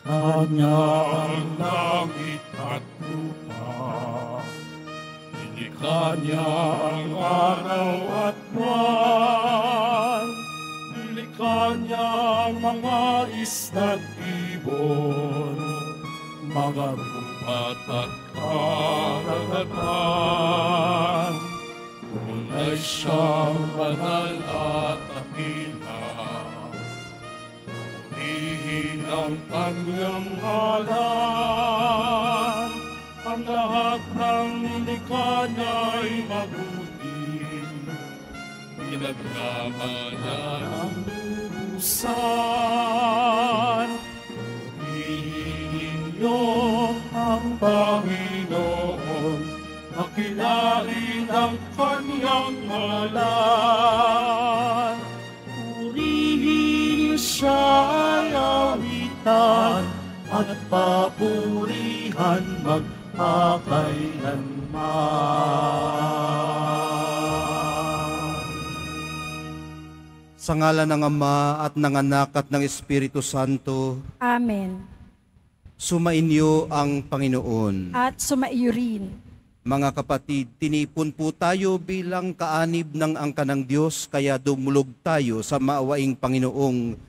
Niya ang langit at lupa. Nilikha niya ang araw at buwan. Nilikha ang mga isda't ibon. Mga rupat at karagatan. Tunay siyang banal at dakila. Purihin ang kanyang ngalan. Ang lahat ng nilikha niya'y mabuti. Pinaglama niya ang lubusan. Purihin niyo ang Panginoon. Makilain ang kanyang ngalan. Purihin siya ay awitan at papurihan magpakailanman. Sa ngala ng Ama at ng Anak at ng Espiritu Santo, Amen. sumainyo ang Panginoon. At sumaiyo rin. Mga kapatid, tinipon po tayo bilang kaanib ng angka ng Diyos, kaya dumulog tayo sa maawaing Panginoong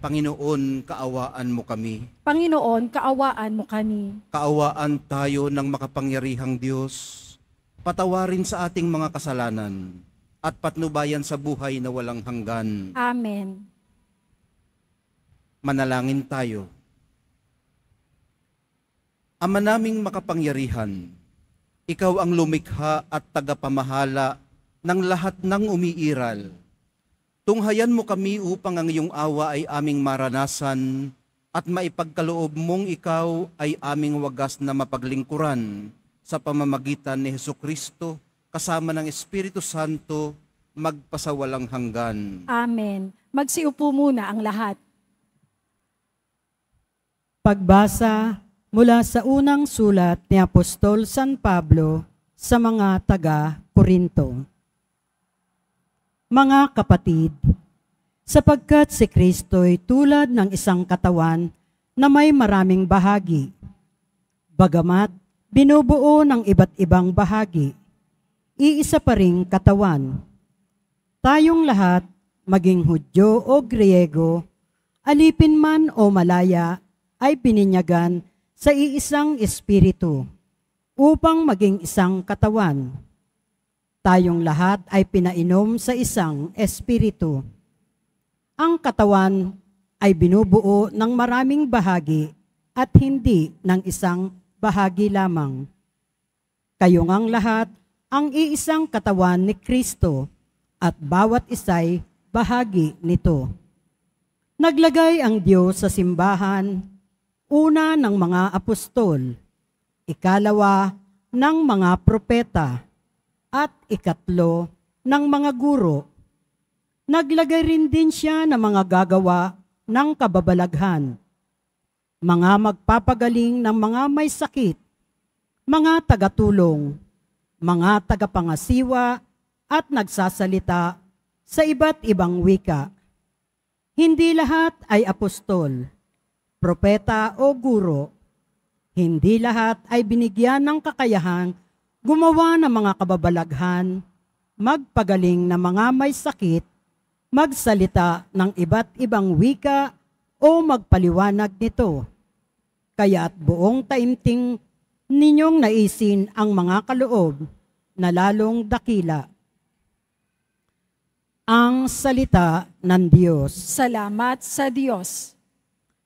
Panginoon, kaawaan mo kami. Panginoon, kaawaan mo kami. Kaawaan tayo ng makapangyarihang Diyos. Patawarin sa ating mga kasalanan at patnubayan sa buhay na walang hanggan. Amen. Manalangin tayo. Ama naming makapangyarihan, ikaw ang lumikha at tagapamahala ng lahat ng umiiral. Tunghayan mo kami upang ang iyong awa ay aming maranasan at maipagkaloob mong ikaw ay aming wagas na mapaglingkuran sa pamamagitan ni Heso Kristo kasama ng Espiritu Santo magpasawalang hanggan. Amen. Magsiupo muna ang lahat. Pagbasa mula sa unang sulat ni Apostol San Pablo sa mga taga-Korinto. Mga kapatid, sapagkat si Kristo'y tulad ng isang katawan na may maraming bahagi. Bagamat binubuo ng iba't ibang bahagi, iisa pa ring katawan. Tayong lahat, maging Hudyo o Griego, alipin man o malaya, ay bininyagan sa iisang espiritu upang maging isang katawan. Tayong lahat ay pinainom sa isang espiritu. Ang katawan ay binubuo ng maraming bahagi at hindi ng isang bahagi lamang. Kayo ngang lahat ang iisang katawan ni Kristo at bawat isa'y bahagi nito. Naglagay ang Diyos sa simbahan una ng mga apostol, ikalawa ng mga propeta, at ikatlo ng mga guro. Naglagay rin din siya ng mga gagawa ng kababalaghan, mga magpapagaling ng mga may sakit, mga tagatulong, mga tagapangasiwa at nagsasalita sa iba't ibang wika. Hindi lahat ay apostol propeta o guro, hindi lahat ay binigyan ng kakayahan gumawa ng mga kababalaghan, magpagaling ng mga may sakit, magsalita ng iba't ibang wika o magpaliwanag nito. Kaya't buong taimting ninyong naisin ang mga kaloob na lalong dakila. Ang salita ng Diyos. Salamat sa Diyos.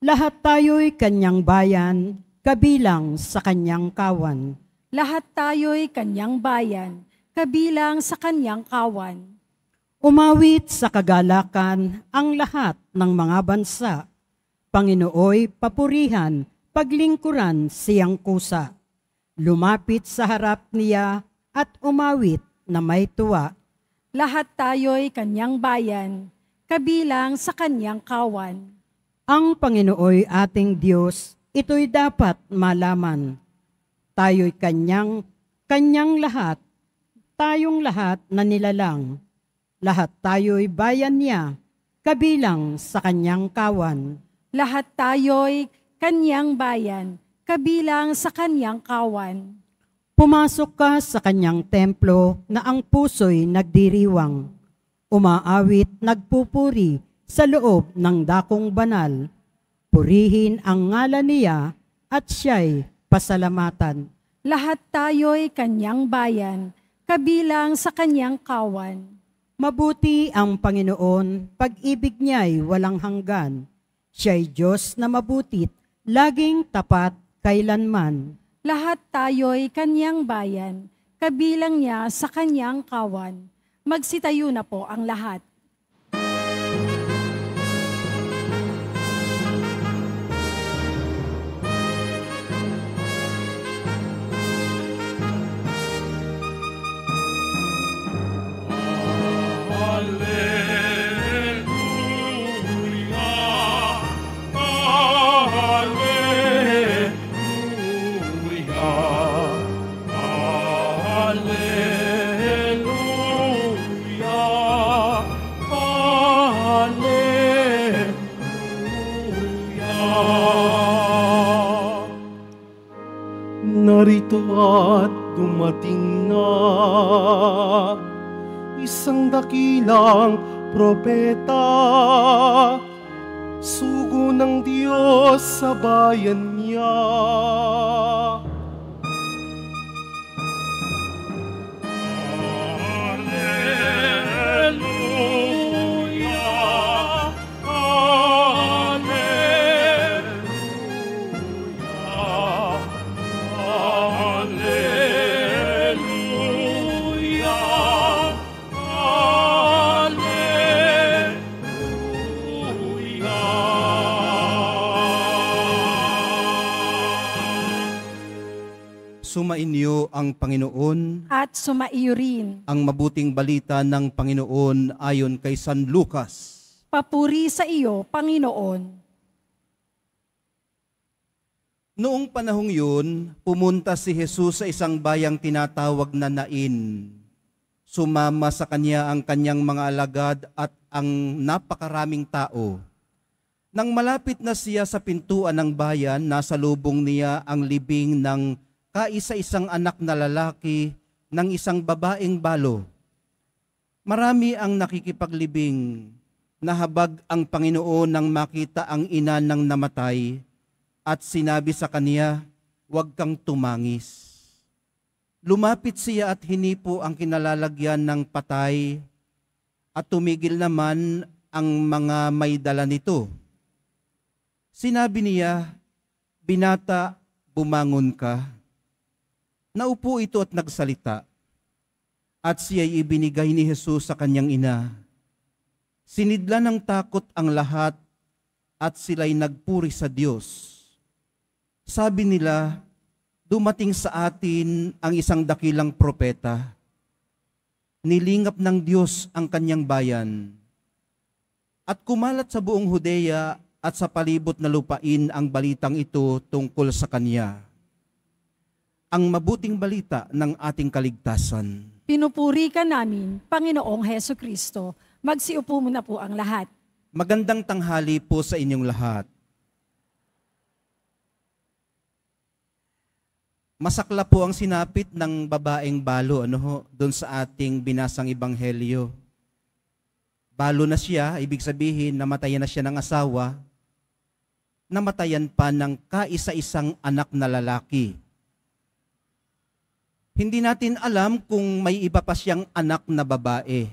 Lahat tayo'y kanyang bayan, kabilang sa kanyang kawan. Lahat tayo'y kanyang bayan, kabilang sa kanyang kawan. Umawit sa kagalakan ang lahat ng mga bansa. Panginooy papurihan, paglingkuran siyang kusa. Lumapit sa harap niya at umawit na may tuwa. Lahat tayo'y kanyang bayan, kabilang sa kanyang kawan. Ang Panginooy ating Diyos, ito'y dapat malaman. Tayo'y kanyang, kanyang lahat, tayong lahat na nilalang. Lahat tayo'y bayan niya, kabilang sa kanyang kawan. Lahat tayo'y kanyang bayan, kabilang sa kanyang kawan. Pumasok ka sa kanyang templo na ang puso'y nagdiriwang. Umaawit, nagpupuri sa loob ng dakong banal. Purihin ang ngalan niya at siya'y pasalamatan. Lahat tayo'y kanyang bayan, kabilang sa kanyang kawan. Mabuti ang Panginoon, pag-ibig niya'y walang hanggan. Siya'y Diyos na mabutit, laging tapat kailanman. Lahat tayo'y kanyang bayan, kabilang niya sa kanyang kawan. Magsitayo na po ang lahat. At dumating na isang dakilang propeta sugo ng Diyos sa bayan niya. Ang Panginoon, At sumaiyo rin. ang mabuting balita ng Panginoon ayon kay San Lucas. Papuri sa iyo, Panginoon. Noong panahong yun, pumunta si Jesus sa isang bayang tinatawag na Nain. Sumama sa kanya ang kanyang mga alagad at ang napakaraming tao. Nang malapit na siya sa pintuan ng bayan, nasa lubong niya ang libing ng kaisa-isang anak na lalaki ng isang babaeng balo. Marami ang nakikipaglibing. Nahabag ang Panginoon nang makita ang ina ng namatay at sinabi sa kaniya, huwag kang tumangis. Lumapit siya at hinipo ang kinalalagyan ng patay at tumigil naman ang mga may dala nito. Sinabi niya, Binata, bumangon ka. Naupo ito at nagsalita. At siya'y ibinigay ni Jesus sa kanyang ina. Sinidla ng takot ang lahat at sila'y nagpuri sa Diyos. Sabi nila, dumating sa atin ang isang dakilang propeta. Nilingap ng Diyos ang kanyang bayan. At kumalat sa buong Hudeya at sa palibot na lupain ang balitang ito tungkol sa kanya. Ang mabuting balita ng ating kaligtasan. Pinupuri ka namin, Panginoong Heso Kristo. Magsiupo muna po ang lahat. Magandang tanghali po sa inyong lahat. Masakla po ang sinapit ng babaeng balo ano ho, doon sa ating binasang ebanghelyo. Balo na siya, ibig sabihin namatayan na siya ng asawa, namatayan pa ng kaisa-isang anak na lalaki. Hindi natin alam kung may iba pa siyang anak na babae.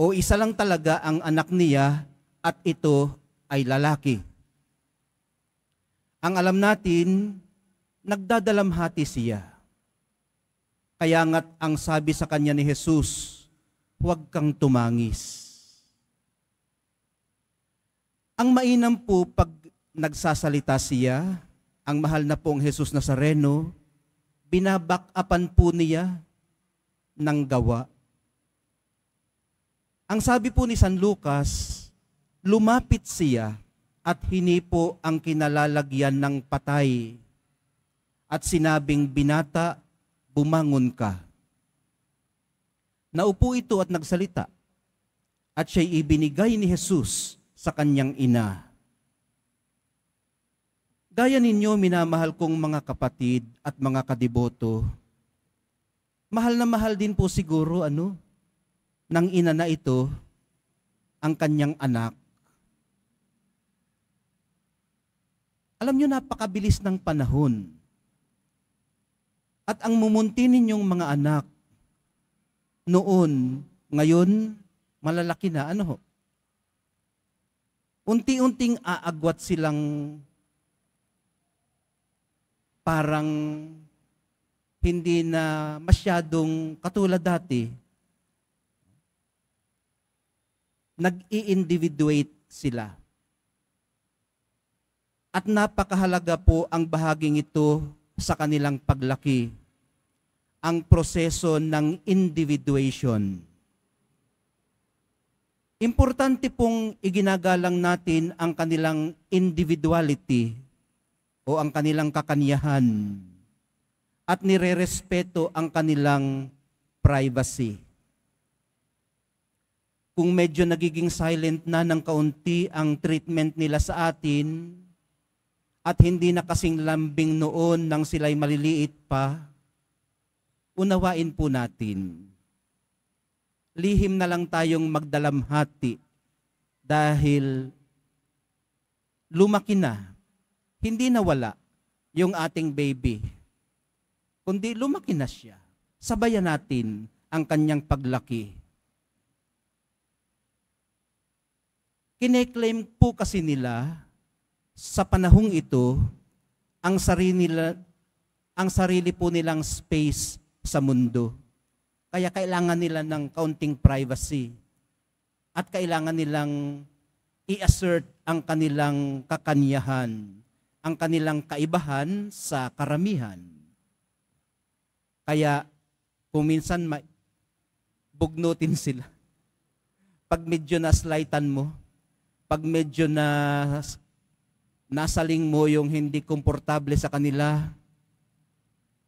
O isa lang talaga ang anak niya at ito ay lalaki. Ang alam natin, nagdadalamhati siya. Kaya nga't ang sabi sa kanya ni Jesus, huwag kang tumangis. Ang mainam po pag nagsasalita siya, ang mahal na pong Jesus Nazareno, binabakapan po niya, ng gawa. Ang sabi po ni San Lucas, lumapit siya at hinipo ang kinalalagyan ng patay. At sinabing, binata, bumangon ka. Naupo ito at nagsalita. At siya'y ibinigay ni Jesus sa kanyang ina. Gaya ninyo, minamahal kong mga kapatid at mga kadiboto, mahal na mahal din po siguro ano, ng ina na ito, ang kanyang anak. Alam nyo, napakabilis ng panahon. At ang mumunti ninyong mga anak, noon, ngayon, malalaki na, ano ho? Unti-unting aagwat silang parang hindi na masyadong katulad dati. Nag-i-individuate sila. At napakahalaga po ang bahaging ito sa kanilang paglaki. Ang proseso ng individuation. Importante pong iginagalang natin ang kanilang individuality o ang kanilang kakanyahan at nirerespeto ang kanilang privacy. Kung medyo nagiging silent na ng kaunti ang treatment nila sa atin at hindi na kasing lambing noon nang sila'y maliliit pa, unawain po natin lihim na lang tayong magdalamhati dahil lumaki na, hindi nawala yung ating baby, kundi lumaki na siya. Sabayan natin ang kanyang paglaki. Kineklaim po kasi nila sa panahong ito ang sarili nila ang sarili po nilang space sa mundo. Kaya kailangan nila ng kaunting privacy. At kailangan nilang i-assert ang kanilang kakanyahan, ang kanilang kaibahan sa karamihan. Kaya kung minsan may bugnutin sila. Pag medyo naslaitan mo, pag medyo na nasaling mo yung hindi komportable sa kanila,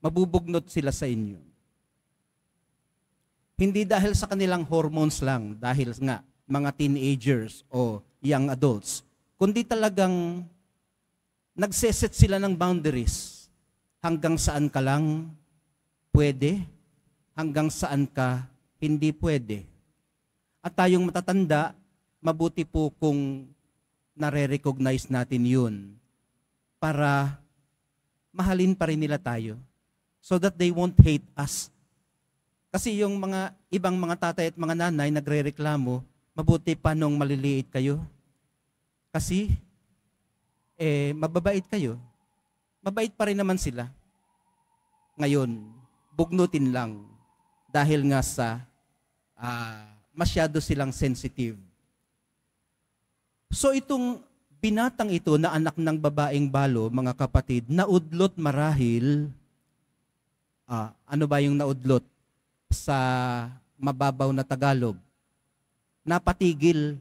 mabubugnot sila sa inyo. Hindi dahil sa kanilang hormones lang, dahil nga mga teenagers o young adults, kundi talagang nagseset sila ng boundaries. Hanggang saan ka lang pwede, hanggang saan ka hindi pwede. At tayong matatanda, mabuti po kung nare-recognize natin yun para mahalin pa rin nila tayo so that they won't hate us kasi yung mga ibang mga tatay at mga nanay nagrereklamo, mabuti pa nung maliliit kayo. Kasi, eh, mababait kayo. Mabait pa rin naman sila. Ngayon, bugnutin lang dahil nga sa uh, masyado silang sensitive. So itong binatang ito na anak ng babaeng balo, mga kapatid, naudlot marahil, uh, ano ba yung naudlot? sa mababaw na Tagalog. Napatigil,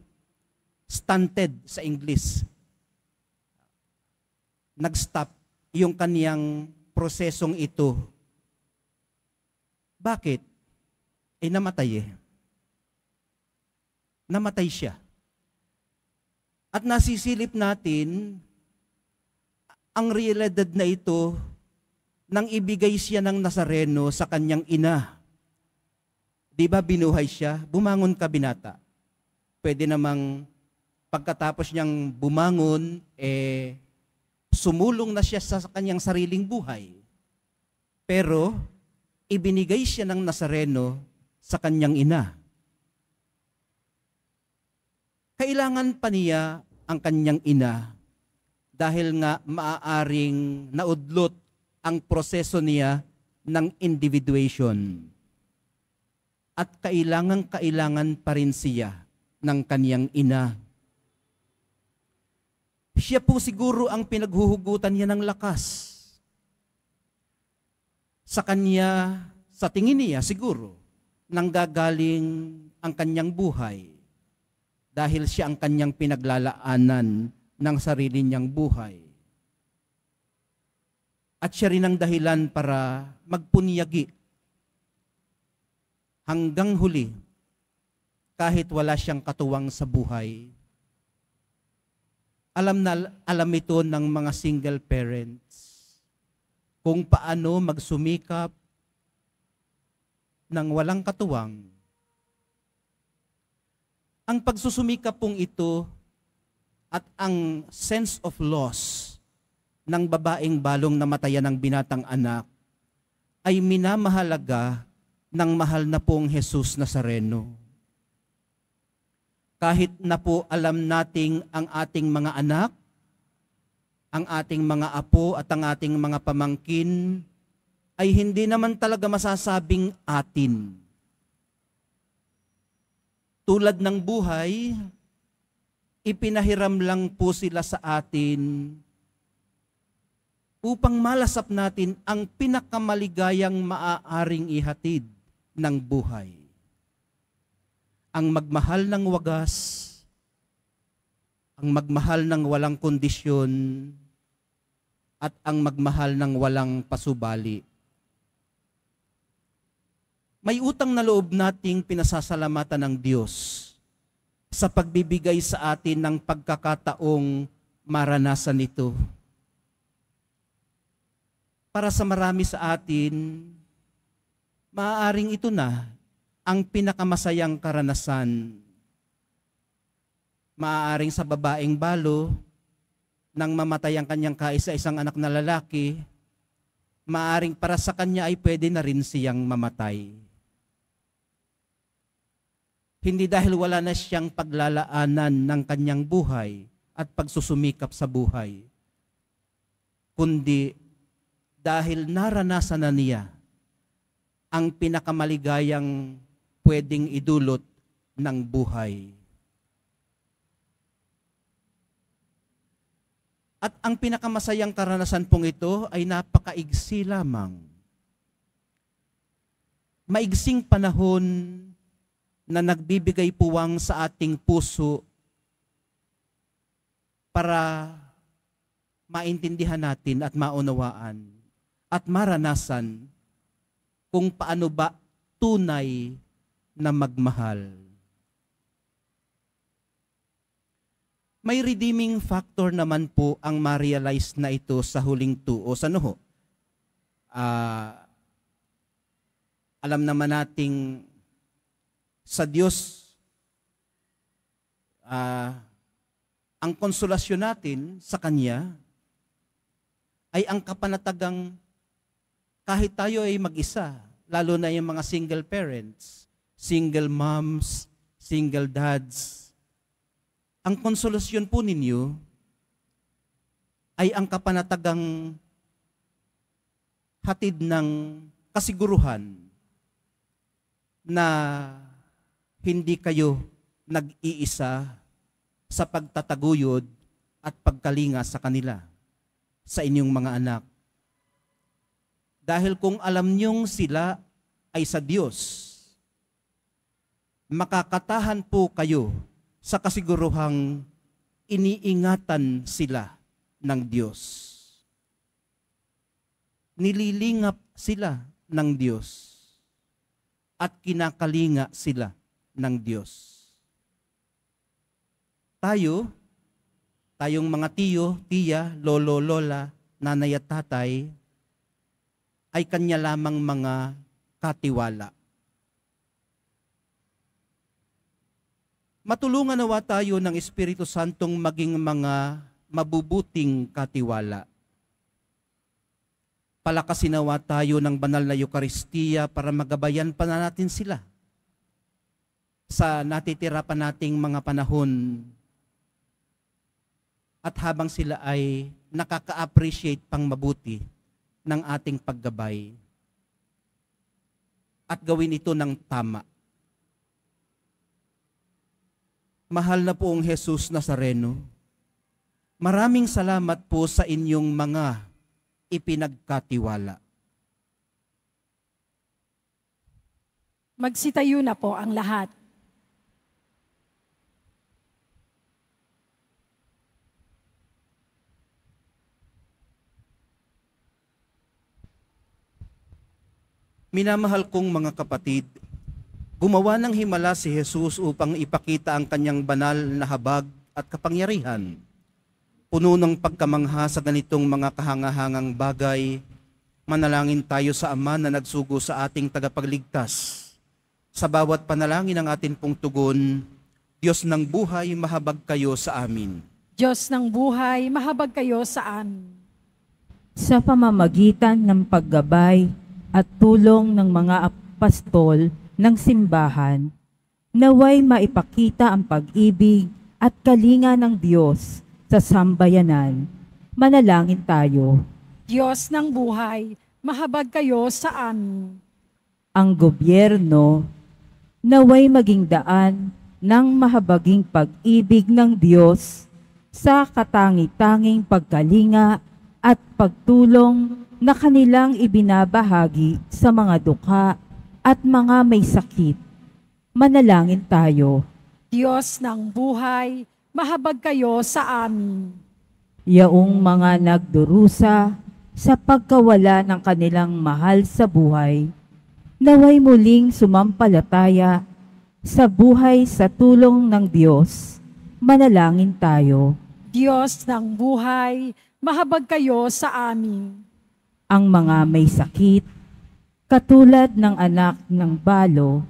stunted sa English. Nag-stop yung kaniyang prosesong ito. Bakit? Eh namatay eh. Namatay siya. At nasisilip natin ang realidad na ito nang ibigay siya ng Nazareno sa kanyang ina Di ba binuhay siya? Bumangon ka binata. Pwede namang pagkatapos niyang bumangon, eh, sumulong na siya sa kanyang sariling buhay. Pero, ibinigay siya ng Nazareno sa kanyang ina. Kailangan pa niya ang kanyang ina dahil nga maaaring naudlot ang proseso niya ng individuation at kailangan-kailangan pa rin siya ng kaniyang ina. Siya po siguro ang pinaghuhugutan niya ng lakas. Sa kanya, sa tingin niya siguro, nanggagaling ang kanyang buhay dahil siya ang kanyang pinaglalaanan ng sarili niyang buhay. At siya rin ang dahilan para magpunyagi hanggang huli kahit wala siyang katuwang sa buhay. Alam na alam ito ng mga single parents kung paano magsumikap ng walang katuwang. Ang pagsusumikap pong ito at ang sense of loss ng babaeng balong namatayan ng binatang anak ay minamahalaga ng mahal na pong Jesus Nazareno. Kahit na po alam nating ang ating mga anak, ang ating mga apo at ang ating mga pamangkin ay hindi naman talaga masasabing atin. Tulad ng buhay, ipinahiram lang po sila sa atin upang malasap natin ang pinakamaligayang maaaring ihatid ng buhay. Ang magmahal ng wagas, ang magmahal ng walang kondisyon, at ang magmahal ng walang pasubali. May utang na loob nating pinasasalamatan ng Diyos sa pagbibigay sa atin ng pagkakataong maranasan ito para sa marami sa atin, maaaring ito na ang pinakamasayang karanasan. Maaaring sa babaeng balo, nang mamatay ang kanyang kaisa-isang anak na lalaki, maaaring para sa kanya ay pwede na rin siyang mamatay. Hindi dahil wala na siyang paglalaanan ng kanyang buhay at pagsusumikap sa buhay, kundi dahil naranasan na niya ang pinakamaligayang pwedeng idulot ng buhay. At ang pinakamasayang karanasan pong ito ay napakaigsi lamang. Maigsing panahon na nagbibigay puwang sa ating puso para maintindihan natin at maunawaan at maranasan kung paano ba tunay na magmahal. May redeeming factor naman po ang ma-realize na ito sa huling tuo. Sa ano ho? Uh, alam naman nating sa Diyos, uh, ang konsolasyon natin sa Kanya ay ang kapanatagang kahit tayo ay mag-isa, lalo na yung mga single parents, single moms, single dads, ang konsolasyon po ninyo ay ang kapanatagang hatid ng kasiguruhan na hindi kayo nag-iisa sa pagtataguyod at pagkalinga sa kanila, sa inyong mga anak. Dahil kung alam niyong sila ay sa Diyos, makakatahan po kayo sa kasiguruhang iniingatan sila ng Diyos. Nililingap sila ng Diyos at kinakalinga sila ng Diyos. Tayo, tayong mga tiyo, tiya, lolo, lola, nanay at tatay, ay kanya lamang mga katiwala. Matulungan nawa tayo ng Espiritu Santong maging mga mabubuting katiwala. Palakasin nawa tayo ng banal na Eukaristiya para magabayan pa na natin sila sa natitira pa nating mga panahon at habang sila ay nakaka-appreciate pang mabuti ng ating paggabay at gawin ito ng tama. Mahal na poong Jesus Nazareno, maraming salamat po sa inyong mga ipinagkatiwala. Magsitayo na po ang lahat. Minamahal kong mga kapatid, gumawa ng himala si Jesus upang ipakita ang kanyang banal na habag at kapangyarihan. Puno ng pagkamangha sa ganitong mga kahangahangang bagay, manalangin tayo sa Ama na nagsugo sa ating tagapagligtas. Sa bawat panalangin ng atin pong tugon, Diyos ng buhay, mahabag kayo sa amin. Diyos ng buhay, mahabag kayo sa amin. sa pamamagitan ng paggabay at tulong ng mga apostol ng simbahan, naway maipakita ang pag-ibig at kalinga ng Diyos sa sambayanan. Manalangin tayo. Diyos ng buhay, mahabag kayo sa amin. Ang gobyerno naway maging daan ng mahabaging pag-ibig ng Diyos sa katangi-tanging pagkalinga at pagtulong na kanilang ibinabahagi sa mga dukha at mga may sakit. Manalangin tayo. Diyos ng buhay, mahabag kayo sa amin. Yaong mga nagdurusa sa pagkawala ng kanilang mahal sa buhay, naway muling sumampalataya sa buhay sa tulong ng Diyos. Manalangin tayo. Diyos ng buhay, mahabag kayo sa amin. Ang mga may sakit, katulad ng anak ng balo,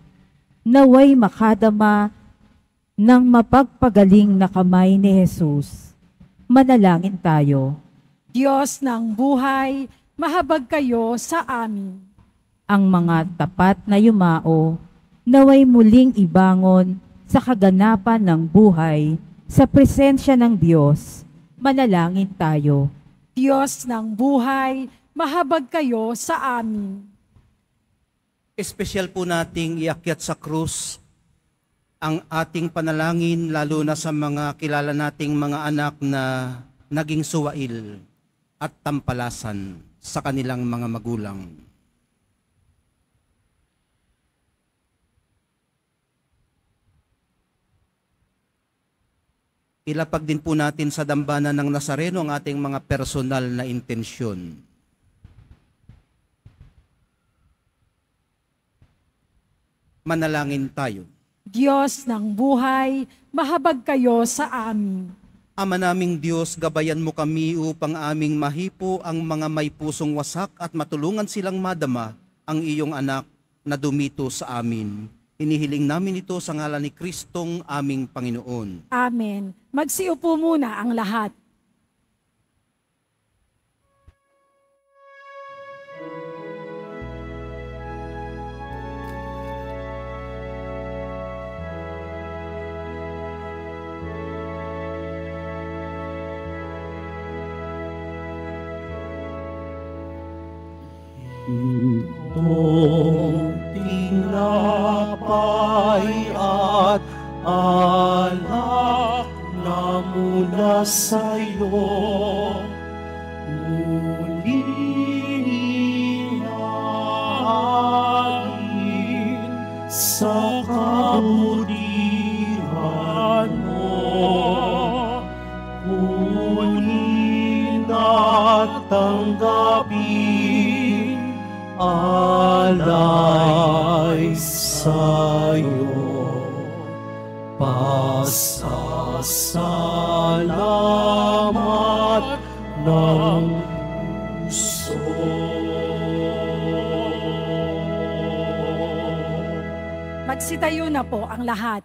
naway makadama ng mapagpagaling na kamay ni Jesus. Manalangin tayo. Diyos ng buhay, mahabag kayo sa amin. ang mga tapat na yumao, naway muling ibangon sa kaganapan ng buhay sa presensya ng Diyos. Manalangin tayo. Diyos ng buhay, mahabag kayo sa amin. Espesyal po nating iakyat sa krus ang ating panalangin lalo na sa mga kilala nating mga anak na naging suwail at tampalasan sa kanilang mga magulang. Ilapag din po natin sa dambana ng Nazareno ang ating mga personal na intensyon. Manalangin tayo. Diyos ng buhay, mahabag kayo sa amin. Ama naming Diyos, gabayan mo kami upang aming mahipo ang mga may pusong wasak at matulungan silang madama ang iyong anak na dumito sa amin. Inihiling namin ito sa ngalan ni Kristong aming Panginoon. Amen. Magsiupo muna ang lahat. Lahat.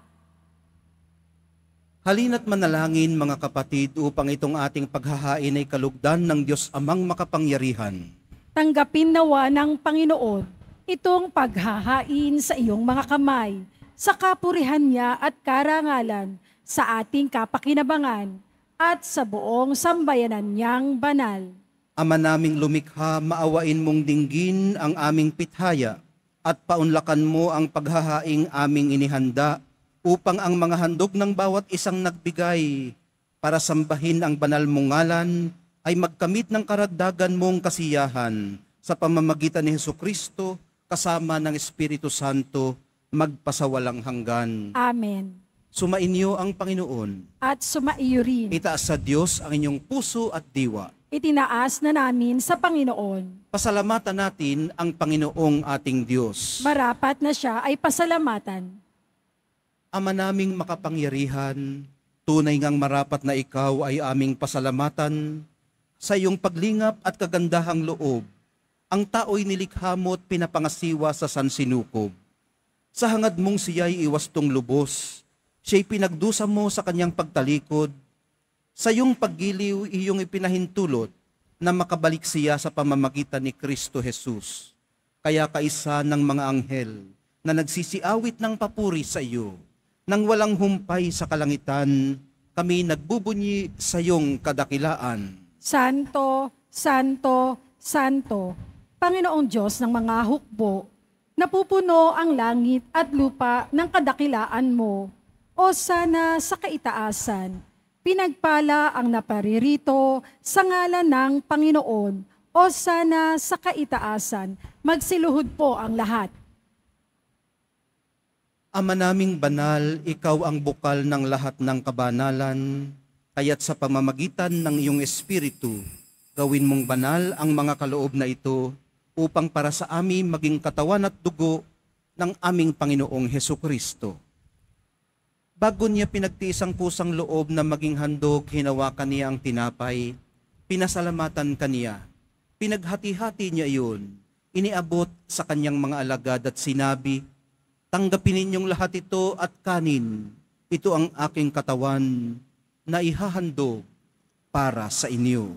Halina't manalangin mga kapatid upang itong ating paghahain ay kalugdan ng Diyos amang makapangyarihan. Tanggapin nawa ng Panginoon itong paghahain sa iyong mga kamay, sa kapurihan niya at karangalan, sa ating kapakinabangan, at sa buong sambayanan niyang banal. Ama naming lumikha, maawain mong dinggin ang aming pithaya at paunlakan mo ang paghahaing aming inihanda upang ang mga handog ng bawat isang nagbigay para sambahin ang banal mong ngalan ay magkamit ng karagdagan mong kasiyahan sa pamamagitan ni Heso Kristo kasama ng Espiritu Santo magpasawalang hanggan. Amen. Sumainyo ang Panginoon. At sumaiyo rin. Itaas sa Diyos ang inyong puso at diwa. Itinaas na namin sa Panginoon. Pasalamatan natin ang Panginoong ating Diyos. Marapat na siya ay pasalamatan. Ama naming makapangyarihan, tunay ngang marapat na ikaw ay aming pasalamatan sa iyong paglingap at kagandahang loob. Ang tao'y nilikha mo at pinapangasiwa sa sansinukob. Sa hangad mong siya'y iwastong lubos, siya'y pinagdusa mo sa kanyang pagtalikod. Sa iyong paggiliw, iyong ipinahintulot na makabalik siya sa pamamagitan ni Kristo Jesus. Kaya kaisa ng mga anghel na nagsisiawit ng papuri sa iyo, nang walang humpay sa kalangitan, kami nagbubunyi sa iyong kadakilaan. Santo, Santo, Santo, Panginoong Diyos ng mga hukbo, napupuno ang langit at lupa ng kadakilaan mo. O sana sa kaitaasan, pinagpala ang naparirito sa ngalan ng Panginoon. O sana sa kaitaasan, magsiluhod po ang lahat. Ama naming banal, ikaw ang bukal ng lahat ng kabanalan, kaya't sa pamamagitan ng iyong espiritu, gawin mong banal ang mga kaloob na ito upang para sa amin maging katawan at dugo ng aming Panginoong Heso Kristo. Bago niya pinagtiis ang pusang loob na maging handog, hinawakan niya ang tinapay, pinasalamatan kaniya, pinaghati-hati niya iyon, iniabot sa kanyang mga alagad at sinabi, Tanggapin ninyong lahat ito at kanin. Ito ang aking katawan na ihahandog para sa inyo.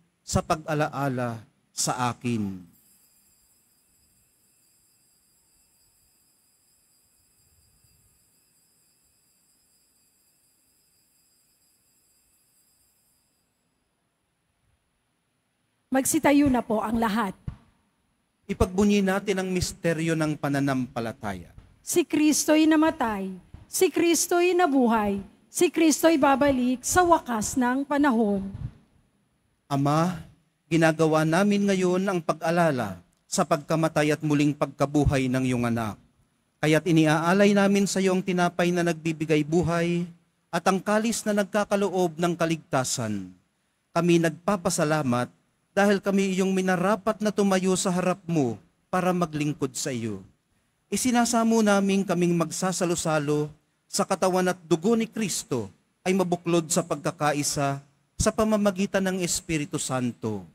sa pag-alaala sa akin. Magsitayo na po ang lahat. Ipagbunyi natin ang misteryo ng pananampalataya. Si Kristo'y namatay, si Kristo'y nabuhay, si Kristo'y babalik sa wakas ng panahon. Ama, ginagawa namin ngayon ang pag-alala sa pagkamatay at muling pagkabuhay ng iyong anak. Kaya't iniaalay namin sa iyo ang tinapay na nagbibigay buhay at ang kalis na nagkakaloob ng kaligtasan. Kami nagpapasalamat dahil kami iyong minarapat na tumayo sa harap mo para maglingkod sa iyo. Isinasamo namin kaming magsasalo-salo sa katawan at dugo ni Kristo ay mabuklod sa pagkakaisa sa pamamagitan ng Espiritu Santo.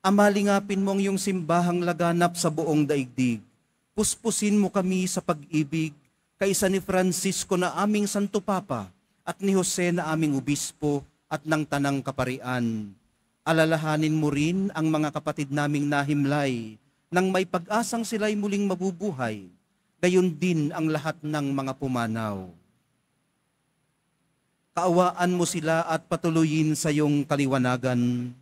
Amalingapin mo ang iyong simbahang laganap sa buong daigdig. Puspusin mo kami sa pag-ibig kaysa ni Francisco na aming Santo Papa at ni Jose na aming Obispo at ng Tanang Kaparian alalahanin mo rin ang mga kapatid naming nahimlay nang may pag-asang sila'y muling mabubuhay, gayon din ang lahat ng mga pumanaw. Kaawaan mo sila at patuloyin sa iyong kaliwanagan.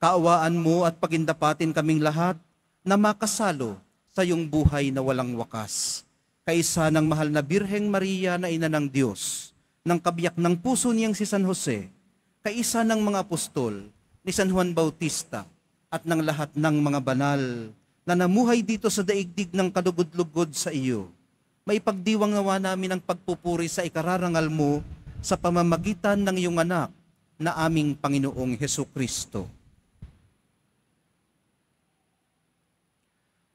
Kaawaan mo at pagindapatin kaming lahat na makasalo sa iyong buhay na walang wakas. Kaisa ng mahal na Birheng Maria na ina ng Diyos, ng kabiyak ng puso niyang si San Jose, kaisa ng mga apostol, ni San Juan Bautista at ng lahat ng mga banal na namuhay dito sa daigdig ng kalugod-lugod sa iyo. May pagdiwang nawa namin ang pagpupuri sa ikararangal mo sa pamamagitan ng iyong anak na aming Panginoong Heso Kristo.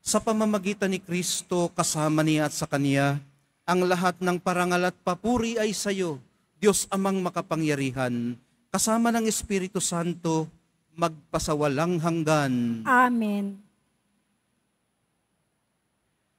Sa pamamagitan ni Kristo, kasama niya at sa Kanya, ang lahat ng parangal at papuri ay sa iyo, Diyos amang makapangyarihan, kasama ng Espiritu Santo, magpasawalang hanggan. Amen.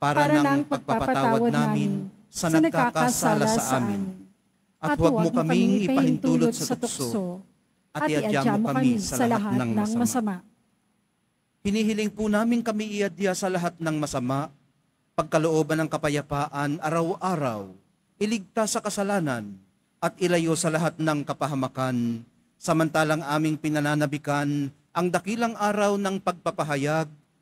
para nang pagpapatawad namin sa nagkakasala sa amin. At huwag mo kaming ipahintulot sa tukso at iadya mo kami sa lahat ng masama. Hinihiling po namin kami iadya sa lahat ng masama, pagkalooban ng kapayapaan araw-araw, iligtas sa kasalanan, at ilayo sa lahat ng kapahamakan, samantalang aming pinananabikan ang dakilang araw ng pagpapahayag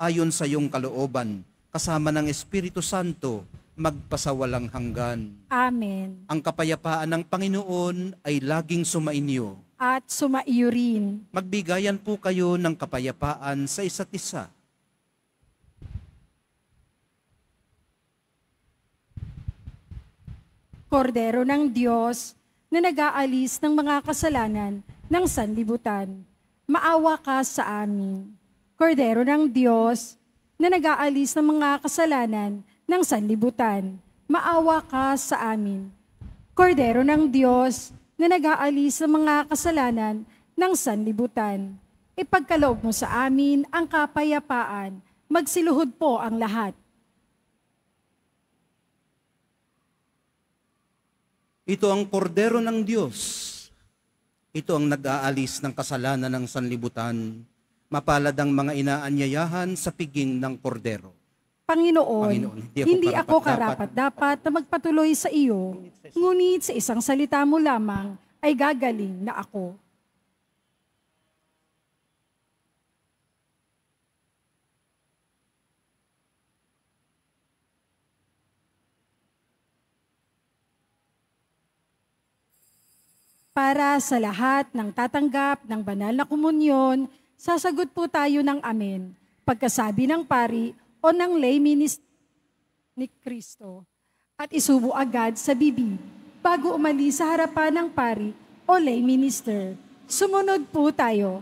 ayon sa iyong kalooban, kasama ng Espiritu Santo, magpasawalang hanggan. Amen. Ang kapayapaan ng Panginoon ay laging sumainyo. At sumaiyo rin. Magbigayan po kayo ng kapayapaan sa isa't isa. Kordero ng Diyos na nag-aalis ng mga kasalanan ng sanlibutan. Maawa ka sa amin. Kordero ng Diyos na nag-aalis ng mga kasalanan ng sanlibutan. Maawa ka sa amin. Kordero ng Diyos na nag-aalis ng mga kasalanan ng sanlibutan. Ipagkaloob mo sa amin ang kapayapaan. Magsiluhod po ang lahat. Ito ang kordero ng Diyos. Ito ang nag-aalis ng kasalanan ng sanlibutan. Mapalad ang mga inaanyayahan sa piging ng kordero. Panginoon, Panginoon, hindi hindi ako ako, karapat-dapat karapat-dapat na magpatuloy sa iyo, ngunit sa isang salita mo lamang ay gagaling na ako. Para sa lahat ng tatanggap ng banal na komunyon, sasagot po tayo ng amen. Pagkasabi ng pari o ng lay minister ni Kristo at isubo agad sa bibig bago umalis sa harapan ng pari o lay minister. Sumunod po tayo.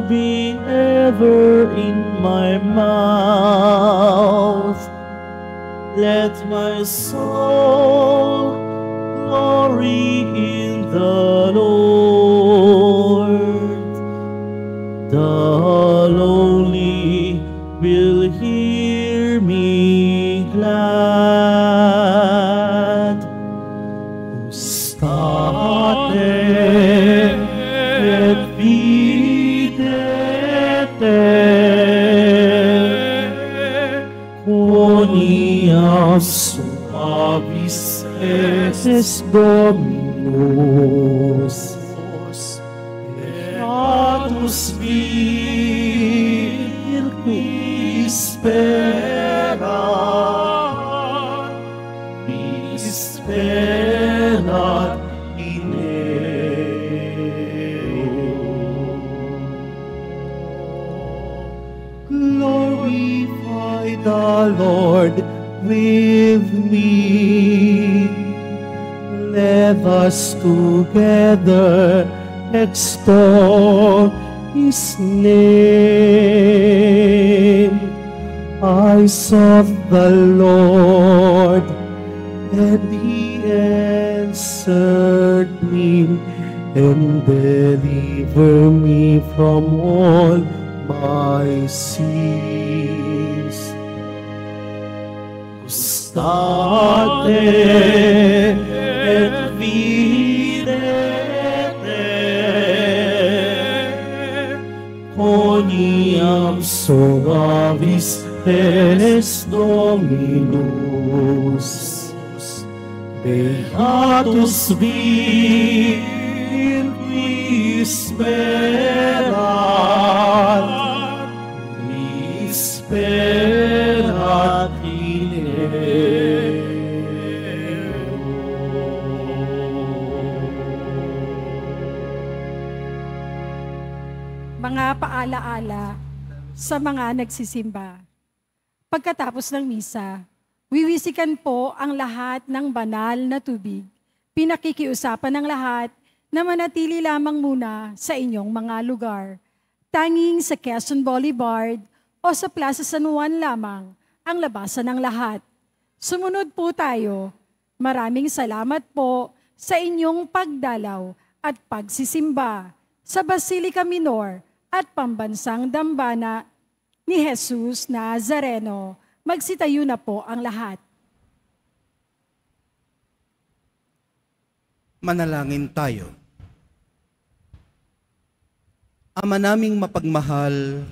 Be ever in my mouth. Let my soul glory in the Lord. The lowly will hear es Dominus us together extol his name. I sought the Lord, and he answered me and delivered me from all my sins. State et Quoniam suavis es Dominus. Beatus vir qui paalaala sa mga nagsisimba. Pagkatapos ng misa, wiwisikan po ang lahat ng banal na tubig. Pinakikiusapan ng lahat na manatili lamang muna sa inyong mga lugar. Tanging sa Quezon Boulevard o sa Plaza San Juan lamang ang labasan ng lahat. Sumunod po tayo. Maraming salamat po sa inyong pagdalaw at pagsisimba sa Basilica Minor at Pambansang Dambana ni Jesus Nazareno. Magsitayo na po ang lahat. Manalangin tayo. Ama naming mapagmahal,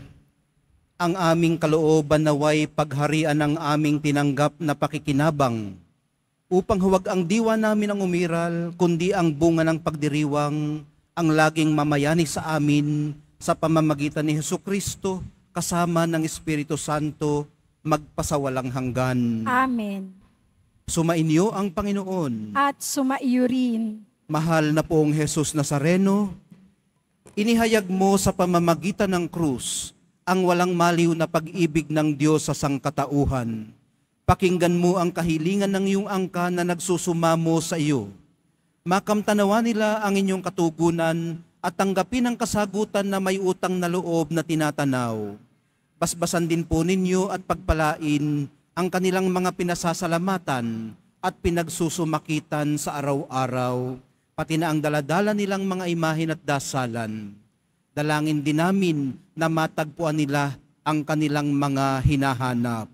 ang aming kalooban naway pagharian ng aming tinanggap na pakikinabang upang huwag ang diwa namin ang umiral, kundi ang bunga ng pagdiriwang ang laging mamayani sa amin sa pamamagitan ni Heso Kristo kasama ng Espiritu Santo magpasawalang hanggan. Amen. Sumainyo ang Panginoon. At sumaiyo rin. Mahal na poong Jesus Nazareno, inihayag mo sa pamamagitan ng krus ang walang maliw na pag-ibig ng Diyos sa sangkatauhan. Pakinggan mo ang kahilingan ng iyong angka na nagsusumamo sa iyo. Makamtanawa nila ang inyong katugunan at tanggapin ang kasagutan na may utang na loob na tinatanaw. Basbasan din po ninyo at pagpalain ang kanilang mga pinasasalamatan at pinagsusumakitan sa araw-araw, pati na ang daladala nilang mga imahin at dasalan. Dalangin din namin na matagpuan nila ang kanilang mga hinahanap.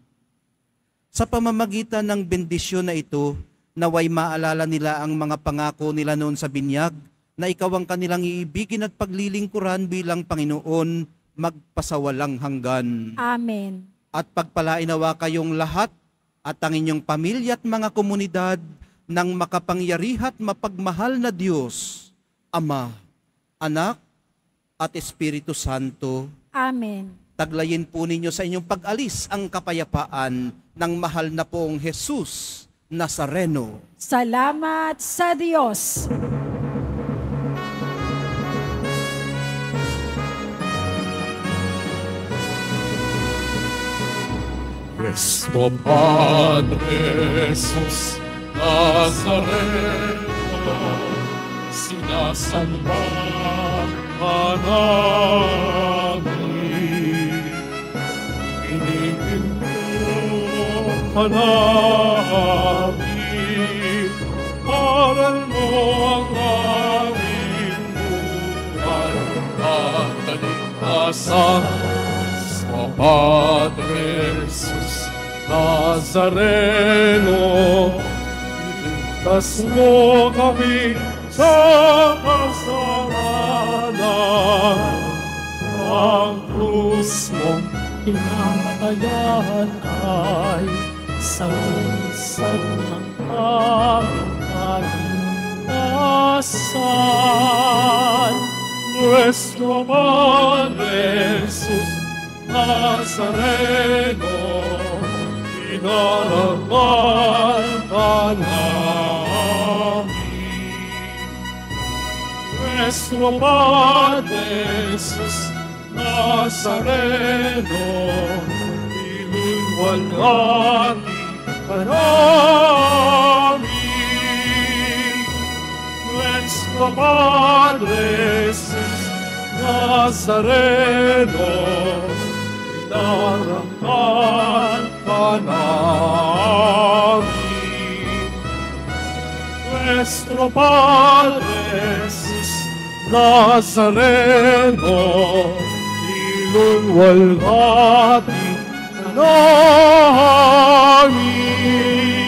Sa pamamagitan ng bendisyon na ito, naway maalala nila ang mga pangako nila noon sa binyag na ikaw ang kanilang iibigin at paglilingkuran bilang Panginoon magpasawalang hanggan. Amen. At pagpalainawa kayong lahat at ang inyong pamilya at mga komunidad ng makapangyarihat mapagmahal na Diyos, Ama, Anak, at Espiritu Santo. Amen. Taglayin po ninyo sa inyong pag-alis ang kapayapaan ng mahal na pong Jesus Nazareno. Salamat sa Diyos. Nuestro Padre Jesús Nazareno, sinasamba ka namin. Pinipinto ka namin, aral mo ang aming buhay at kaligtasan sa Padre Jesus Nazareno. Iligtas mo kami sa kasalanan. Ang krus mong pinamatayan ay sangsag ng aming. Nuestro Padre Jesus Nazareno, inaraman ka namin. Nuestro Padre Jesus Nazareno, inulwalhati ka namin. Nuestro Padre Jesus Nazareno, ka namin. Nuestro Padre Jesus Nazareno, ilunwalhati ka namin.